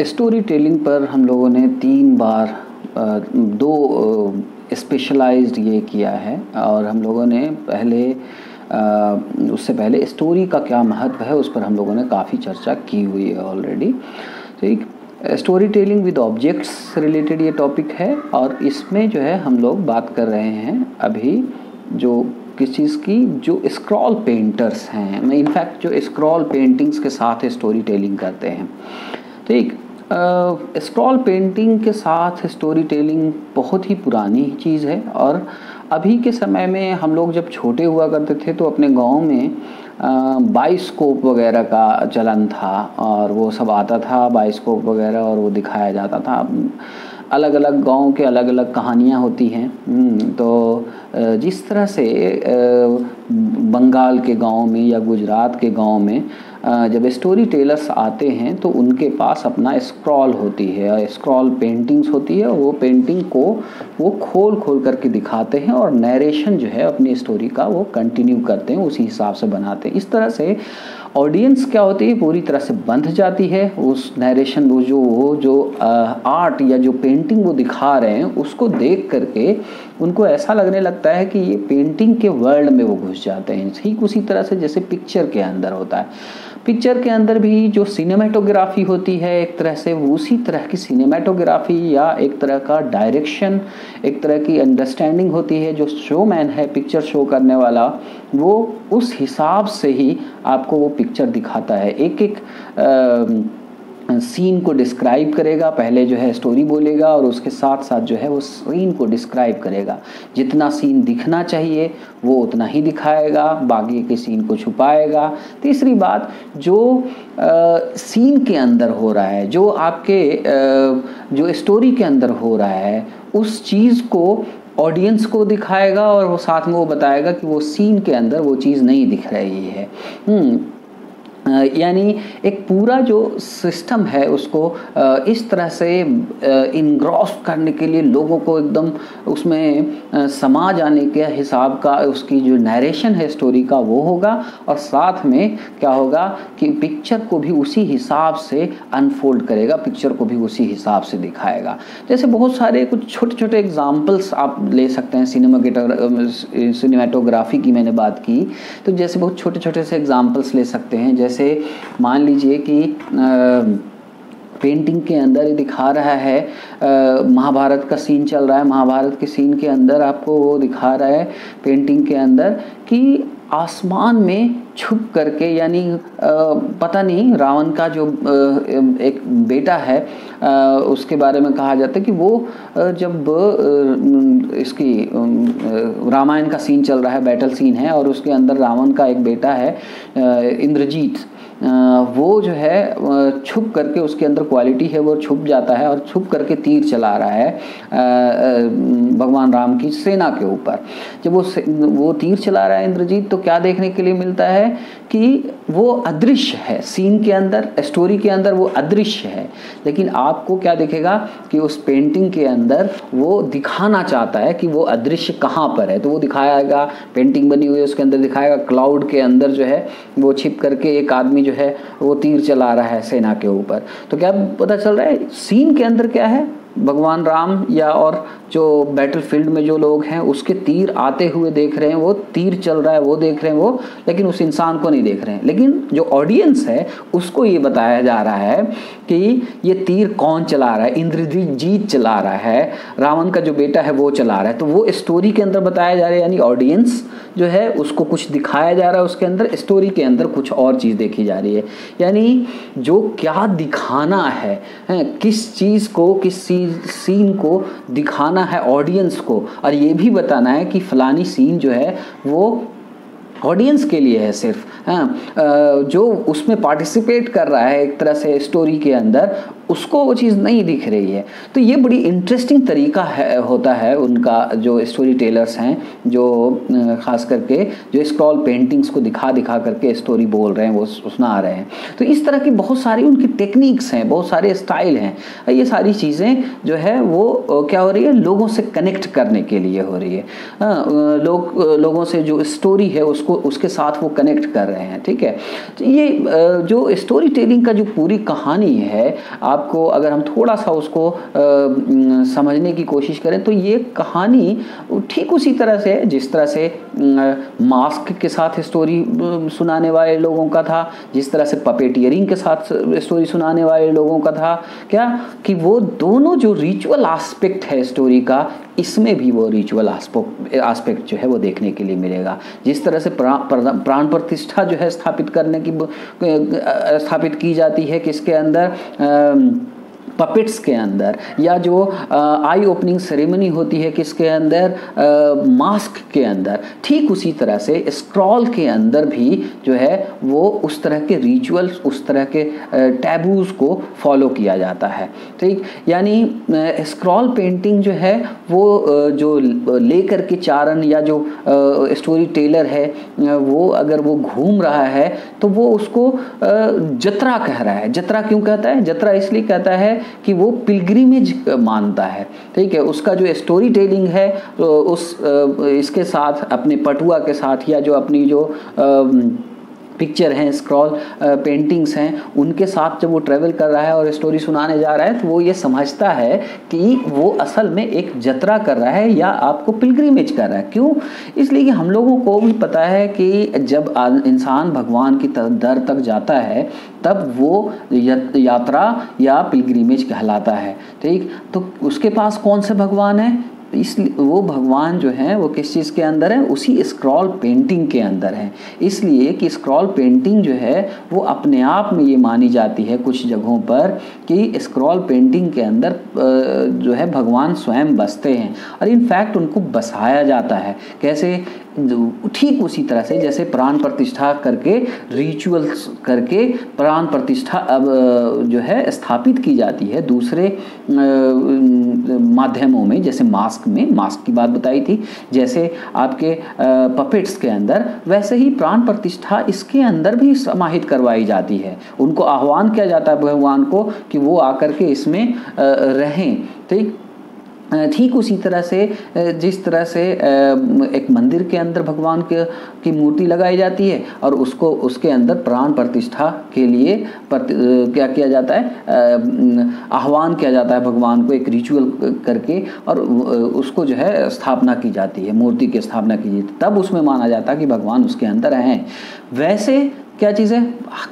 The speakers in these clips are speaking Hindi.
स्टोरी टेलिंग पर हम लोगों ने तीन बार दो स्पेशलाइज्ड ये किया है और हम लोगों ने पहले उससे पहले स्टोरी का क्या महत्व है उस पर हम लोगों ने काफ़ी चर्चा की हुई है ऑलरेडी तो एक story telling with objects related ये टॉपिक है और इसमें जो है हम लोग बात कर रहे हैं अभी जो किस चीज़ की, जो स्क्रॉल पेंटर्स हैं। इनफैक्ट जो स्क्रॉल पेंटिंग्स के साथ स्टोरी टेलिंग करते हैं। तो एक स्क्रॉल पेंटिंग के साथ स्टोरी टेलिंग बहुत ही पुरानी चीज़ है और अभी के समय में हम लोग जब छोटे हुआ करते थे तो अपने गाँव में बाइस्कोप वगैरह का चलन था और वो सब आता था बाइस्कोप वगैरह और वो दिखाया जाता था। अलग अलग गाँव के अलग अलग कहानियाँ होती हैं। हम्म, तो जिस तरह से बंगाल के गाँव में या गुजरात के गाँव में जब स्टोरी टेलर्स आते हैं तो उनके पास अपना स्क्रॉल होती है स्क्रॉल पेंटिंग्स होती है, वो पेंटिंग को वो खोल खोल करके दिखाते हैं और नरेशन जो है अपनी स्टोरी का वो कंटिन्यू करते हैं, उसी हिसाब से बनाते हैं। इस तरह से ऑडियंस क्या होती है, पूरी तरह से बंध जाती है। उस नरेशन वो जो वो जो आर्ट या जो पेंटिंग वो दिखा रहे हैं, उसको देख करके उनको ऐसा लगने लगता है कि ये पेंटिंग के वर्ल्ड में वो घुस जाते हैं। ठीक उसी तरह से जैसे पिक्चर के अंदर होता है। पिक्चर के अंदर भी जो सिनेमेटोग्राफी होती है एक तरह से उसी तरह की सिनेमेटोग्राफी या एक तरह का डायरेक्शन एक तरह की अंडरस्टैंडिंग होती है जो शो मैन है पिक्चर शो करने वाला वो उस हिसाब से ही आपको वो पिक्चर दिखाता है। एक एक आ, सीन को डिस्क्राइब करेगा पहले जो है स्टोरी बोलेगा और उसके साथ साथ जो है वो सीन को डिस्क्राइब करेगा। जितना सीन दिखना चाहिए वो उतना ही दिखाएगा बाकी के सीन को छुपाएगा। तीसरी बात जो आ, सीन के अंदर हो रहा है जो आपके आ, जो स्टोरी के अंदर हो रहा है उस चीज़ को ऑडियंस को दिखाएगा और वो साथ में वो बताएगा कि वो सीन के अंदर वो चीज़ नहीं दिख रही है। हम्म, यानी एक पूरा जो सिस्टम है उसको इस तरह से इनग्रॉस करने के लिए लोगों को एकदम उसमें समा जाने के हिसाब का उसकी जो नरेशन है स्टोरी का वो होगा और साथ में क्या होगा कि पिक्चर को भी उसी हिसाब से अनफोल्ड करेगा पिक्चर को भी उसी हिसाब से दिखाएगा। जैसे बहुत सारे कुछ छोटे छोटे एग्जाम्पल्स आप ले सकते हैं सिनेमा सिनेमाटोग्राफी की मैंने बात की। तो जैसे बहुत छोटे छोटे से एग्जाम्पल्स ले सकते हैं, जैसे जैसे मान लीजिए कि पेंटिंग के अंदर दिखा रहा है। महाभारत का सीन चल रहा है। महाभारत के सीन के अंदर आपको वो दिखा रहा है पेंटिंग के अंदर कि आसमान में छुप करके, यानी पता नहीं, रावण का जो एक बेटा है उसके बारे में कहा जाता है कि वो जब इसकी रामायण का सीन चल रहा है बैटल सीन है, और उसके अंदर रावण का एक बेटा है इंद्रजीत वो जो है छुप करके उसके अंदर क्वालिटी है, वो छुप जाता है और छुप करके तीर चला रहा है भगवान राम की सेना के ऊपर। जब वो वो तीर चला रहा है इंद्रजीत तो क्या देखने के लिए मिलता है? कि वो अदृश्य है। सीन के अंदर स्टोरी के अंदर वो अदृश्य है। लेकिन आपको क्या दिखेगा कि उस पेंटिंग के अंदर वो दिखाना चाहता है कि वो अदृश्य कहाँ पर है। तो वो दिखाएगा पेंटिंग बनी हुई है, उसके अंदर दिखाएगा क्लाउड के अंदर जो है, वो छिप करके एक आदमी जो है, वो तीर चला रहा है सेना के ऊपर। तो क्या पता चल रहा है सीन के अंदर क्या है? भगवान राम या और जो बैटल फ़ील्ड में जो लोग हैं उसके तीर आते हुए देख रहे हैं वो तीर चल रहा है वो देख रहे हैं वो लेकिन उस इंसान को नहीं देख रहे हैं। लेकिन जो ऑडियंस है उसको ये बताया जा रहा है कि ये तीर कौन चला रहा है? इंद्रजीत चला रहा है रावण का जो बेटा है वो चला रहा है। तो वो स्टोरी के अंदर बताया जा रहा है यानी ऑडियंस जो है उसको कुछ दिखाया जा रहा है उसके अंदर स्टोरी के अंदर कुछ और चीज़ देखी जा रही है। यानी जो क्या दिखाना है, है किस चीज़ को किस सीन को दिखाना है ऑडियंस को। और ये भी बताना है कि फलानी सीन जो है, वो ऑडियंस के लिए है सिर्फ़। हाँ जो उसमें पार्टिसिपेट कर रहा है एक तरह से स्टोरी के अंदर उसको वो चीज़ नहीं दिख रही है। तो ये बड़ी इंटरेस्टिंग तरीका है, होता है उनका जो स्टोरी टेलर्स हैं, जो ख़ास करके जो स्क्रॉल पेंटिंग्स को दिखा दिखा करके स्टोरी बोल रहे हैं, वो सुना रहे हैं। तो इस तरह की बहुत सारी उनकी टेक्निक्स हैं, बहुत सारे स्टाइल हैं। ये सारी चीज़ें जो है वो क्या हो रही है, लोगों से कनेक्ट करने के लिए हो रही है। लोग लोगों से जो स्टोरी है, उसको, उसके साथ वो कनेक्ट कर रहे हैं, ठीक है? तो ये जो स्टोरी टेलिंग का जो पूरी कहानी है, आप आपको अगर हम थोड़ा सा उसको आ, समझने की कोशिश करें तो ये कहानी ठीक उसी तरह से जिस तरह से मास्क के साथ स्टोरी सुनाने वाले लोगों का था जिस तरह से पपेटियरिंग के साथ स्टोरी सुनाने वाले लोगों का था क्या कि वो दोनों जो रिचुअल आस्पेक्ट है स्टोरी का इसमें भी वो रिचुअल आस्पेक्ट जो है वो देखने के लिए मिलेगा। जिस तरह से प्राण प्रतिष्ठा जो है स्थापित करने की स्थापित की जाती है किसके अंदर? पपेट्स के अंदर, या जो आई ओपनिंग सेरेमनी होती है किसके अंदर? मास्क के अंदर। ठीक उसी तरह से स्क्रॉल के अंदर भी जो है, वो उस तरह के रिचुअल्स उस तरह के टैबूज को फॉलो किया जाता है। ठीक? यानी स्क्रॉल पेंटिंग जो है, वो जो लेकर के चारण या जो स्टोरी टेलर है वो अगर वो घूम रहा है तो वो उसको जतरा कह रहा है। जतरा क्यों कहता है? जतरा इसलिए कहता है कि वो पिलग्रीमेज मानता है। ठीक है? उसका जो स्टोरी टेलिंग है उस इसके साथ, अपने पटुआ के साथ या जो अपनी जो पिक्चर हैं स्क्रॉल पेंटिंग्स हैं, उनके साथ जब वो ट्रेवल कर रहा है और स्टोरी सुनाने जा रहा है तो वो ये समझता है कि वो असल में एक जतरा कर रहा है या आपको पिलग्रीमेज कर रहा है। क्यों? इसलिए कि हम लोगों को भी पता है कि जब इंसान भगवान की दर तक जाता है, तब वो यात्रा या पिलग्रीमेज कहलाता है। ठीक? तो उसके पास कौन से भगवान है? इसलिए वो भगवान जो है, वो किस चीज़ के अंदर है? उसी स्क्रॉल पेंटिंग के अंदर है। इसलिए कि स्क्रॉल पेंटिंग जो है, वो अपने आप में ये मानी जाती है कुछ जगहों पर कि स्क्रॉल पेंटिंग के अंदर जो है, भगवान स्वयं बसते हैं। और इनफैक्ट उनको बसाया जाता है। कैसे? ठीक उसी तरह से, जैसे प्राण प्रतिष्ठा करके रिचुअल्स करके प्राण प्रतिष्ठा अब जो है, स्थापित की जाती है दूसरे माध्यमों में, जैसे मास्क में। मास्क की बात बताई थी। जैसे आपके पपेट्स के अंदर, वैसे ही प्राण प्रतिष्ठा इसके अंदर भी समाहित करवाई जाती है। उनको आह्वान किया जाता है भगवान को कि वो आकर के इसमें रहें। ठीक? ठीक उसी तरह से जिस तरह से एक मंदिर के अंदर भगवान के की मूर्ति लगाई जाती है और उसको उसके अंदर प्राण प्रतिष्ठा के लिए प्रति, क्या किया जाता है? आह्वान किया जाता है भगवान को एक रिचुअल करके और उसको जो है स्थापना की जाती है मूर्ति की स्थापना की जाती है। तब उसमें माना जाता है कि भगवान उसके अंदर हैं। वैसे क्या चीज़ है?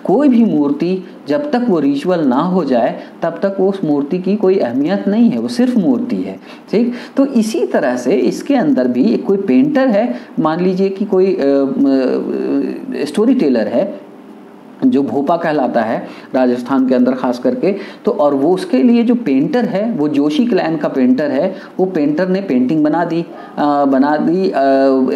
कोई भी मूर्ति जब तक वो रिचुअल ना हो जाए, तब तक वो उस मूर्ति की कोई अहमियत नहीं है, वो सिर्फ़ मूर्ति है, ठीक? तो इसी तरह से इसके अंदर भी कोई पेंटर है, मान लीजिए कि कोई स्टोरी टेलर है जो भोपा कहलाता है राजस्थान के अंदर खास करके तो और वो उसके लिए जो पेंटर है वो जोशी क्लैन का पेंटर है वो पेंटर ने पेंटिंग बना दी आ, बना दी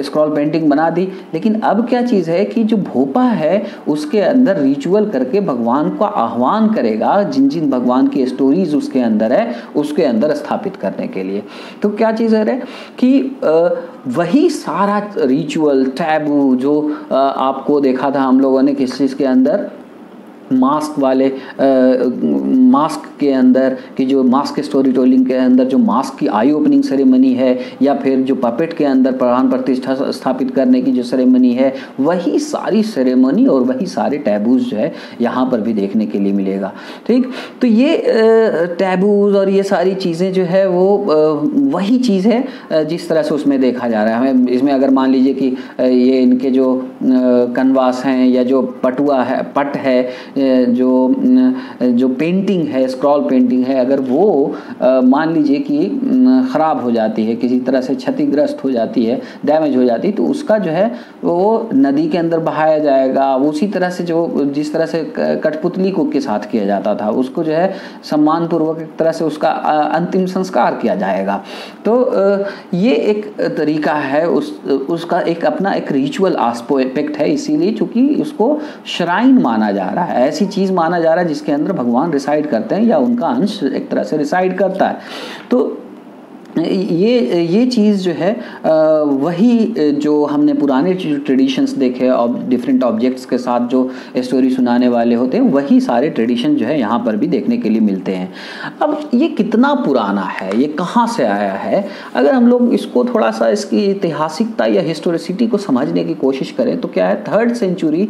स्क्रॉल पेंटिंग बना दी। लेकिन अब क्या चीज़ है कि जो भोपा है उसके अंदर रिचुअल करके भगवान का आह्वान करेगा जिन जिन भगवान की स्टोरीज उसके अंदर है उसके अंदर स्थापित करने के लिए। तो क्या चीज़ है कि आ, वही सारा रिचुअल टैबू जो आपको देखा था हम लोगों ने किस चीज़ के अंदर? मास्क वाले मास्क के अंदर कि जो मास्क स्टोरी टेलिंग के अंदर, जो मास्क की आई ओपनिंग सेरेमनी है, या फिर जो पपेट के अंदर प्राण प्रतिष्ठा स्थापित करने की जो सेरेमनी है, वही सारी सेरेमनी और वही सारे टैबूज जो है, यहाँ पर भी देखने के लिए मिलेगा। ठीक? तो ये टैबूज और ये सारी चीज़ें जो है, वो वही चीज़ है जिस तरह से उसमें देखा जा रहा है। हमें इसमें अगर मान लीजिए कि ये इनके जो कनवास हैं या जो पटुआ है, पट है जो जो पेंटिंग है स्क्रॉल पेंटिंग है, अगर वो मान लीजिए कि ख़राब हो जाती है, किसी तरह से क्षतिग्रस्त हो जाती है डैमेज हो जाती है तो उसका जो है, वो नदी के अंदर बहाया जाएगा, उसी तरह से जो, जिस तरह से कठपुतली को के साथ किया जाता था, उसको जो है, सम्मानपूर्वक एक तरह से उसका अंतिम संस्कार किया जाएगा। तो ये एक तरीका है, उस, उसका एक अपना एक रिचुअल आस्पेक्ट है, इसीलिए चूँकि उसको श्राइन माना जा रहा है ऐसी चीज़ माना जा रहा है जिसके अंदर भगवान रिसाइड करते हैं या उनका अंश एक तरह से रिसाइड करता है। तो ये ये चीज़ जो है वही जो हमने पुराने ट्रेडिशंस देखे और डिफरेंट ऑब्जेक्ट्स के साथ जो स्टोरी सुनाने वाले होते हैं वही सारे ट्रेडिशन जो है यहाँ पर भी देखने के लिए मिलते हैं। अब ये कितना पुराना है, ये कहाँ से आया है? अगर हम लोग इसको थोड़ा सा इसकी ऐतिहासिकता या हिस्टोरिसिटी को समझने की कोशिश करें तो क्या है थर्ड सेंचुरी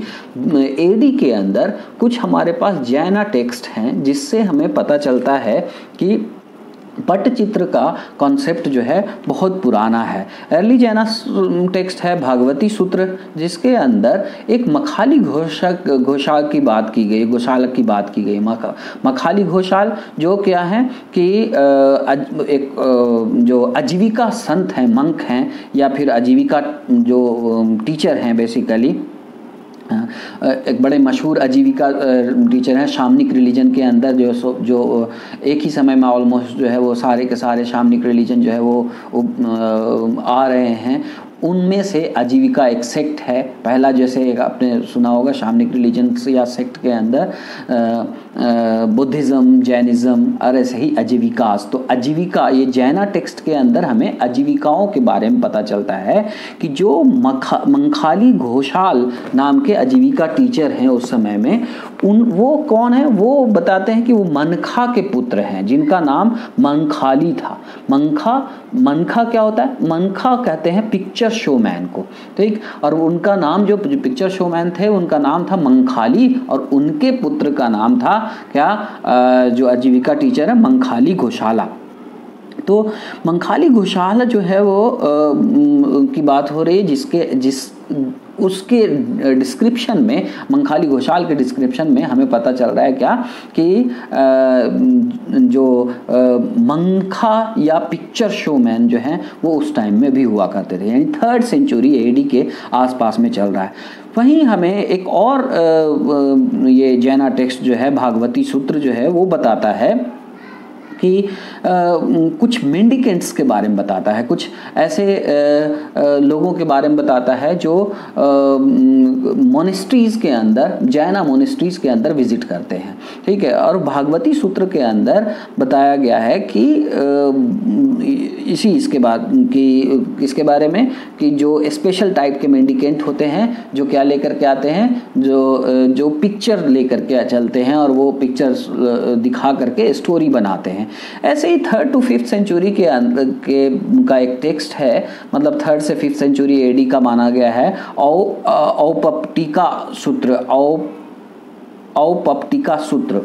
एडी के अंदर कुछ हमारे पास जैना टेक्स्ट हैं, जिससे हमें पता चलता है कि पटचित्र का कॉन्सेप्ट जो है बहुत पुराना है। अर्ली जैना टेक्स्ट है भागवती सूत्र जिसके अंदर एक मखाली घोषक घोषाल की बात की गई घोषाल की बात की गई मख, मखाली घोषाल जो क्या है कि अज, एक जो आजीविका संत हैं मंक हैं या फिर आजीविका जो टीचर हैं बेसिकली एक बड़े मशहूर आजीविका टीचर हैं, शामनिक रिलीजन के अंदर जो जो एक ही समय में ऑलमोस्ट जो है वो सारे के सारे शामनिक रिलीजन जो है वो आ रहे हैं। उनमें से आजीविका एक सेक्ट है। पहला जैसे एक आपने सुना होगा शामनिक रिलीजन या सेक्ट के अंदर बुद्धिज़्म, जैनिज़्म और ऐसे ही आजीविकास। तो आजीविका, ये जैना टेक्स्ट के अंदर हमें आजीविकाओं के बारे में पता चलता है कि जो मखा, मंखाली घोषाल नाम के आजीविका टीचर हैं उस समय में, उन, वो कौन है? वो बताते हैं कि वो मनखा के पुत्र हैं, जिनका नाम मंखाली था। मंखा, मनखा क्या होता है? मनखा कहते हैं पिक्चर शोमैन को, ठीक? और उनका नाम, जो पिक्चर शोमैन थे, उनका नाम था मंखाली, और उनके पुत्र का नाम था क्या जो आजीविका टीचर है, मंखाली घोषाला। तो मंखाली घोषाला जो है वो की बात हो रही है जिसके, जिस, उसके डिस्क्रिप्शन में, मंखाली घोषाल के डिस्क्रिप्शन में हमें पता चल रहा है क्या कि जो मंखा या पिक्चर शोमैन जो हैं, वो उस टाइम में भी हुआ करते थे। यानी थर्ड सेंचुरी एडी के आसपास में चल रहा है। वहीं हमें एक और ये जैना टेक्स्ट जो है, भागवती सूत्र जो है, वो बताता है कि कुछ मेंडिकेंट्स के बारे में बताता है, कुछ ऐसे लोगों के बारे में बताता है जो मोनिस्ट्रीज के अंदर, जैना मोनिस्ट्रीज के अंदर विज़िट करते हैं, ठीक है? और भागवती सूत्र के अंदर बताया गया है कि इसी, इसके बाद, कि, इसके बारे में, कि जो स्पेशल टाइप के मेंडिकेंट होते हैं, जो क्या लेकर के आते हैं, जो जो पिक्चर लेकर के चलते हैं और वो पिक्चर्स दिखा करके स्टोरी बनाते हैं। ऐसे ही थर्ड टू फिफ्थ सेंचुरी के के का एक टेक्स्ट है मतलब थर्ड से फिफ्थ सेंचुरी एडी का माना गया है औपप्टिका सूत्र औपप्टिका सूत्र।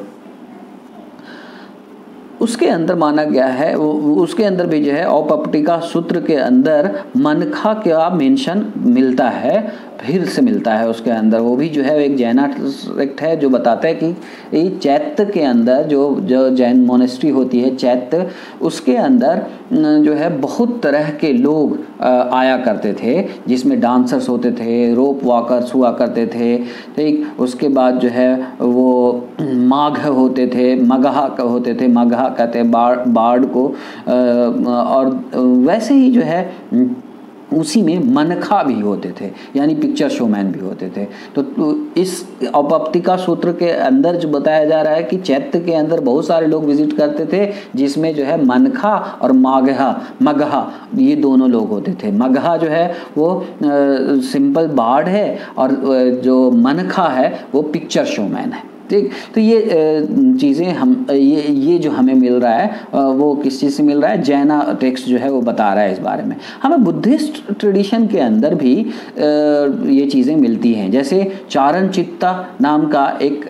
उसके अंदर माना गया है उसके अंदर भी जो है, औपप्टिका सूत्र के अंदर मनखा का मेंशन मिलता है फिर से मिलता है उसके अंदर। वो भी जो है, एक जैना सेक्ट है, जो बताता है कि ये चैत्य के अंदर जो जो जैन मोनेस्ट्री होती है चैत्य उसके अंदर जो है, बहुत तरह के लोग आया करते थे। जिसमें डांसर्स होते थे रोप वॉकर्स हुआ करते थे। ठीक, उसके बाद जो है, वो, माघ होते थे, मगहा होते थे। मगहा कहते हैं बाढ़ बाढ़ को और वैसे ही जो है उसी में मनखा भी होते थे यानी पिक्चर शोमैन भी होते थे। तो, तो इस औपप्तिका सूत्र के अंदर जो बताया जा रहा है कि चैत्य के अंदर बहुत सारे लोग विज़िट करते थे जिसमें जो है मनखा और माघा मगहा ये दोनों लोग होते थे। मगहा जो है वो सिंपल बाढ़ है और जो मनखा है वो पिक्चर शोमैन है। ठीक? तो ये चीज़ें हम, ये ये जो हमें मिल रहा है वो किस चीज़ से मिल रहा है? जैना टेक्स्ट जो है वो बता रहा है इस बारे में। हमें बुद्धिस्ट ट्रेडिशन के अंदर भी ये चीज़ें मिलती हैं। जैसे चारण चित्ता नाम का एक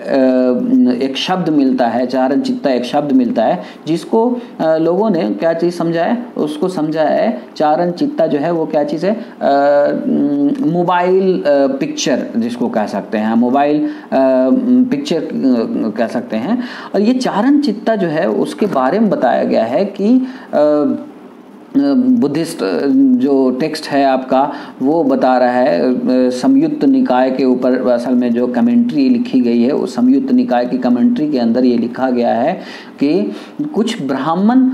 एक शब्द मिलता है चारण चित्ता एक शब्द मिलता है, जिसको लोगों ने क्या चीज़ समझा है? उसको समझा है चारण चित्ता जो है वो क्या चीज़ है? मोबाइल पिक्चर जिसको कह सकते हैं। मोबाइल पिक्चर कह सकते हैं। और ये चारण चित्ता जो है, उसके बारे में बताया गया है कि बुद्धिस्ट जो टेक्स्ट है आपका, वो बता रहा है संयुक्त निकाय के ऊपर असल में जो कमेंट्री लिखी गई है, उस संयुक्त निकाय की कमेंट्री के अंदर ये लिखा गया है कि कुछ ब्राह्मण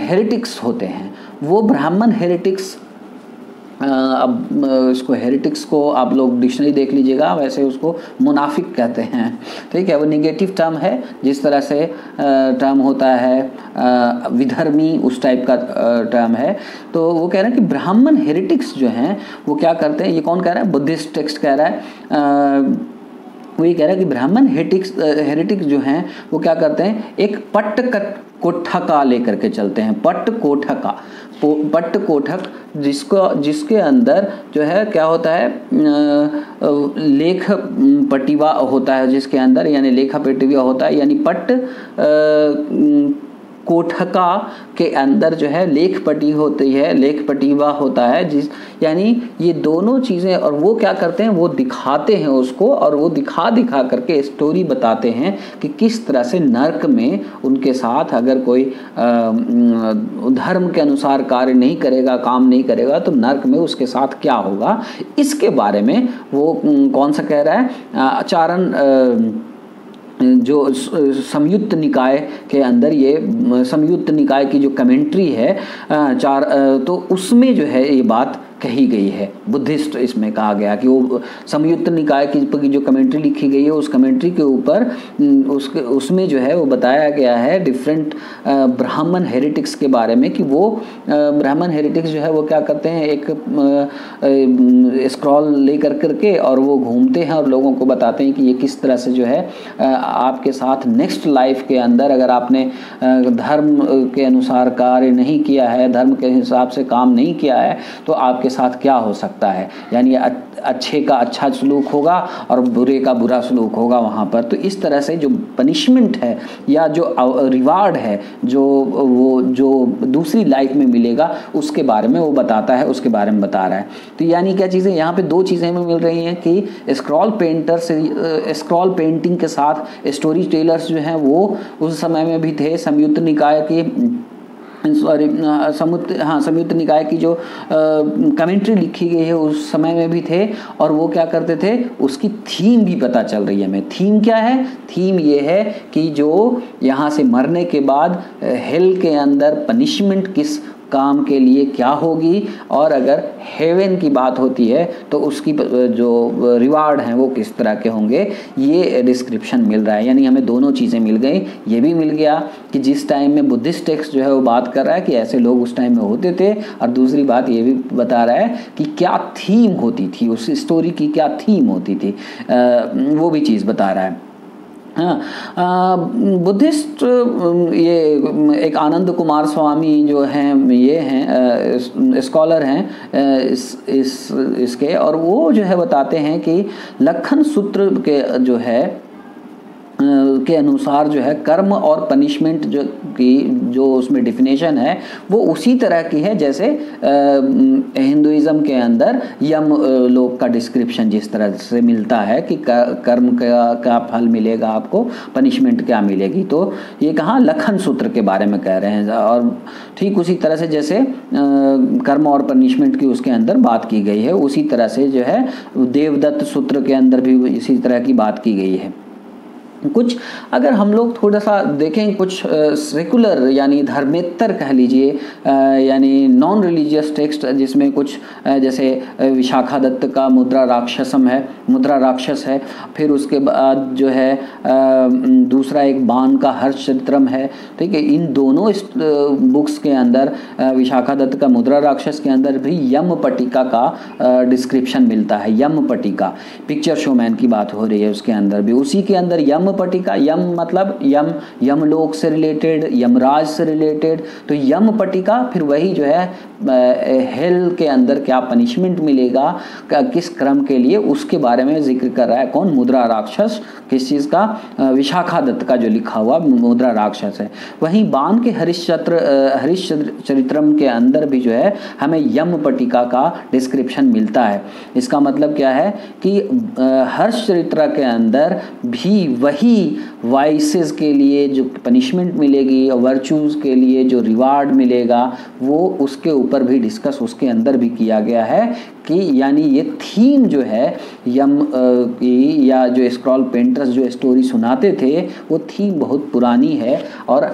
हेरिटिक्स होते हैं। वो ब्राह्मण हेरिटिक्स अब इसको हेरिटिक्स को आप लोग डिक्शनरी देख लीजिएगा, वैसे उसको मुनाफिक कहते हैं। ठीक है, वो निगेटिव टर्म है, जिस तरह से टर्म होता है विधर्मी उस टाइप का टर्म है। तो वो कह रहे हैं कि ब्राह्मण हेरिटिक्स जो हैं, वो क्या करते हैं? ये कौन कह रहा है? बुद्धिस्ट टेक्स्ट कह रहा है वो ये कह रहा है कि ब्राह्मण हेटिक्स हेरिटिक्स जो हैं, वो क्या करते हैं? एक पट्ट कोठका लेकर के चलते हैं। पट्ट कोठका। पट्ट कोठक जिसको, जिसके अंदर जो है, क्या होता है? लेख पटिवा होता है जिसके अंदर, यानी लेखा पटिवा होता है, यानी पट्ट कोठका के अंदर जो है लेख पटी होती है, लेख पटीवा होता है, जिस यानी ये दोनों चीज़ें और वो क्या करते हैं, वो दिखाते हैं उसको और वो दिखा दिखा करके स्टोरी बताते हैं कि किस तरह से नर्क में उनके साथ अगर कोई धर्म के अनुसार कार्य नहीं करेगा, काम नहीं करेगा तो नर्क में उसके साथ क्या होगा? इसके बारे में वो कौन सा कह रहा है? आचारण जो संयुक्त निकाय के अंदर ये संयुक्त निकाय की जो कमेंट्री है चार तो उसमें जो है ये बात कही गई है। बुद्धिस्ट इसमें कहा गया कि वो संयुक्त निकाय की जो कमेंट्री लिखी गई है, उस कमेंट्री के ऊपर उसके उसमें जो है वो बताया गया है डिफरेंट ब्राह्मण हेरिटिक्स के बारे में कि वो ब्राह्मण हेरिटिक्स जो है वो क्या करते हैं, एक स्क्रॉल ले कर करके और वो घूमते हैं और लोगों को बताते हैं कि ये किस तरह से जो है आपके साथ नेक्स्ट लाइफ के अंदर अगर आपने धर्म के अनुसार कार्य नहीं किया है, धर्म के हिसाब से काम नहीं किया है तो आपके साथ क्या हो सकता है? यानी अच्छे का अच्छा सलूक होगा और बुरे का बुरा सलूक होगा वहाँ पर। तो इस तरह से जो पनिशमेंट है या जो रिवार्ड है, जो वो, जो दूसरी लाइफ में मिलेगा, उसके बारे में वो बताता है, उसके बारे में बता रहा है। तो यानी क्या चीज़ें, यहाँ पे दो चीज़ें हमें मिल रही हैं कि स्क्रॉल पेंटर से स्क्रॉल पेंटिंग के साथ स्टोरी टेलर्स जो हैं, वो उस समय में भी थे, संयुक्त निकाय के सॉरी समुद्र हाँ संयुक्त निकाय की जो कमेंट्री लिखी गई है उस समय में भी थे और वो क्या करते थे? उसकी थीम भी पता चल रही है। हमें थीम क्या है? थीम ये है कि जो यहाँ से मरने के बाद हेल के अंदर पनिशमेंट किस काम के लिए क्या होगी? और अगर हेवन की बात होती है तो उसकी जो रिवार्ड हैं, वो किस तरह के होंगे? ये डिस्क्रिप्शन मिल रहा है। यानी हमें दोनों चीज़ें मिल गई। ये भी मिल गया कि जिस टाइम में बुद्धिस्ट टेक्स्ट जो है, वो बात कर रहा है कि ऐसे लोग उस टाइम में होते थे। और दूसरी बात ये भी बता रहा है कि क्या थीम होती थी? उस स्टोरी की क्या थीम होती थी? वो भी चीज़ बता रहा हाँ। बुद्धिस्ट, ये, एक आनंद कुमार स्वामी जो हैं, ये हैं स्कॉलर हैं इस इस, इसके, और वो जो है बताते हैं कि लखन सूत्र के जो है के अनुसार जो है कर्म और पनिशमेंट जो की, जो उसमें डिफिनेशन है, वो उसी तरह की है जैसे हिंदुज़म के अंदर यम लोक का डिस्क्रिप्शन जिस तरह से मिलता है कि कर्म का क्या फल मिलेगा आपको पनिशमेंट क्या मिलेगी? तो ये कहाँ? लखन सूत्र के बारे में कह रहे हैं। और ठीक उसी तरह से जैसे कर्म और पनिशमेंट की उसके अंदर बात की गई है, उसी तरह से जो है, देवदत्त सूत्र के अंदर भी इसी तरह की बात की गई है। कुछ, अगर हम लोग थोड़ा सा देखें कुछ सेकुलर यानी धर्मेतर कह लीजिए यानी नॉन रिलीजियस टेक्स्ट जिसमें कुछ जैसे विशाखा दत्त का मुद्रा राक्षसम है, मुद्रा राक्षस है, फिर उसके बाद जो है दूसरा एक बान का हर्ष चरित्रम है, ठीक है, इन दोनों बुक्स के अंदर विशाखा दत्त का मुद्रा राक्षस के अंदर भी यम पटिका का डिस्क्रिप्शन मिलता है यम पटिका पिक्चर शोमैन की बात हो रही है उसके अंदर भी, उसी के अंदर यम पटिका यम मतलब यम, यमलोक से रिलेटेड यमराज से रिलेटेड तो यम पटिका फिर वही जो है हेल के अंदर क्या पनिशमेंट मिलेगा किस क्रम के लिए, उसके बारे में ज़िक्र कर रहा है कौन? मुद्रा राक्षस, किस चीज़ का? विशाखा दत्त का जो लिखा हुआ मुद्रा राक्षस है। वहीं बान के हरिश्चत्र हरिश्चरित्रम के अंदर भी जो है, हमें यम पटिका का डिस्क्रिप्शन मिलता है। इसका मतलब क्या है कि हर्ष चरित्र के अंदर भी वही वाइसेस के लिए जो पनिशमेंट मिलेगी और वर्चूज़ के लिए जो रिवार्ड मिलेगा, वो उसके ऊपर भी डिस्कस उसके अंदर भी किया गया है कि यानी ये थीम जो है, यम की या जो स्क्रॉल पेंटर्स जो स्टोरी सुनाते थे, वो थीम बहुत पुरानी है और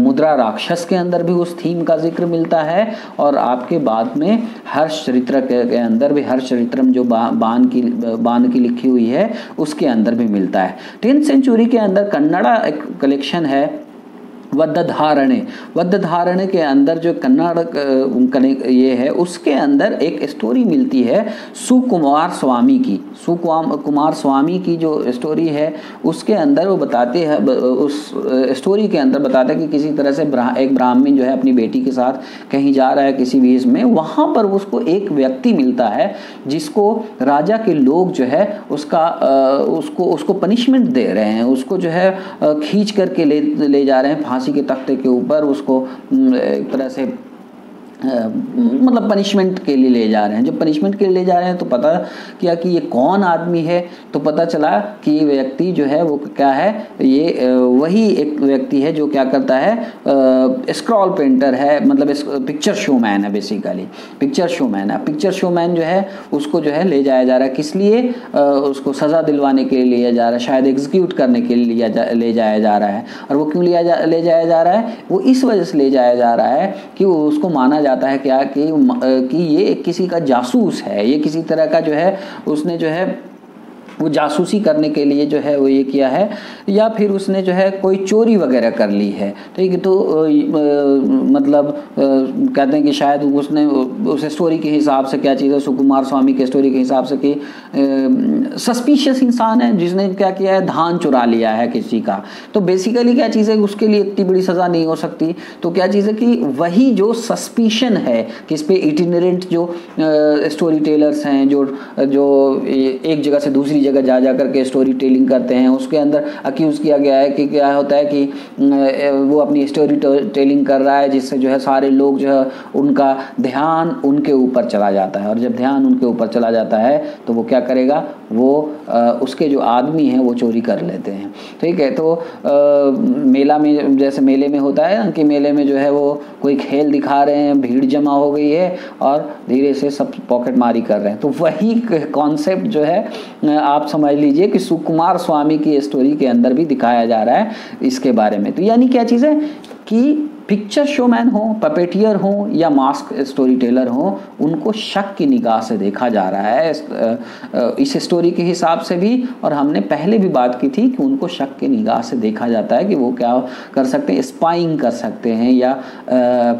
मुद्रा राक्षस के अंदर भी उस थीम का ज़िक्र मिलता है और आपके बाद में हर्ष चरित्र के अंदर भी हर्ष चरित्र जो बान की बान की लिखी हुई है, उसके अंदर भी मिलता है। टेंथ सेंचुरी के अंदर कन्नड़ा एक कलेक्शन है वद्धारणे। वद्धारणे के अंदर जो कन्नड़ ये है, उसके अंदर एक स्टोरी मिलती है सुकुमार स्वामी की। सुकुमार स्वामी की जो स्टोरी है, उसके अंदर वो बताते हैं उस स्टोरी के अंदर बताते हैं कि किसी तरह से एक ब्राह्मण जो है अपनी बेटी के साथ कहीं जा रहा है किसी भी इसमें वहाँ पर उसको एक व्यक्ति मिलता है जिसको राजा के लोग जो है उसका उसको उसको पनिशमेंट दे रहे हैं। उसको जो है खींच करके ले ले जा रहे हैं, फांसी के तख्ते के ऊपर उसको एक तरह से मतलब पनिशमेंट के लिए ले जा रहे हैं। जब पनिशमेंट के लिए ले जा रहे हैं तो पता किया कि ये कौन आदमी है? तो पता चला कि ये व्यक्ति जो है वो क्या है? ये वही एक व्यक्ति है जो क्या करता है? स्क्रॉल पेंटर है मतलब पिक्चर शो मैन है बेसिकली पिक्चर शो मैन है। पिक्चर शो मैन जो है उसको जो है ले जाया जा रहा है। किस लिए? उसको सज़ा दिलवाने के लिए लिया जा रहा है। शायद एग्जीक्यूट करने के लिए लिया जा, ले जाया जा रहा है। और वो क्यों लिया जा ले जाया जा रहा है? वो इस वजह से ले जाया जा रहा है कि उसको माना जाता है क्या कि कि ये किसी का जासूस है, ये किसी तरह का जो है, उसने जो है वो जासूसी करने के लिए जो है वो ये किया है, या फिर उसने जो है कोई चोरी वगैरह कर ली है। ठीक है तो मतलब कहते हैं कि शायद उसने, उस स्टोरी के हिसाब से क्या चीज़ है सुकुमार स्वामी के स्टोरी के हिसाब से कि सस्पिशियस इंसान है, जिसने क्या किया है, धान चुरा लिया है किसी का। तो बेसिकली क्या चीज़ है, उसके लिए इतनी बड़ी सज़ा नहीं हो सकती। तो क्या चीज़ है कि वही जो सस्पिशन है कि इस पे इटिनरेंट जो स्टोरी टेलर्स हैं, जो जो एक जगह से दूसरी जगह जा जा करके स्टोरी टेलिंग करते हैं। उसके अंदर अक्यूज़ किया गया है कि क्या होता है कि वो अपनी स्टोरी टेलिंग कर रहा है, जिससे जो है सारे लोग जो है उनका ध्यान उनके ऊपर चला जाता है। और जब ध्यान उनके ऊपर चला जाता है तो वो क्या करेगा? वो उसके जो आदमी हैं, वो चोरी कर लेते हैं। ठीक है तो मेला में, जैसे मेले में होता है कि मेले में जो है वो कोई खेल दिखा रहे हैं, भीड़ जमा हो गई है और धीरे से सब पॉकेट मारी कर रहे हैं। तो वही कॉन्सेप्ट जो है आप समझ लीजिए कि सुकुमार स्वामी की स्टोरी के अंदर भी दिखाया जा रहा है इसके बारे में। तो यानी क्या चीज़ है कि पिक्चर शोमैन हो पपेटियर हो या मास्क स्टोरी टेलर हो उनको शक की निगाह से देखा जा रहा है। इस स्टोरी के हिसाब से भी और हमने पहले भी बात की थी कि उनको शक की निगाह से देखा जाता है कि वो क्या कर सकते हैं स्पाइंग कर सकते हैं या आ, आ,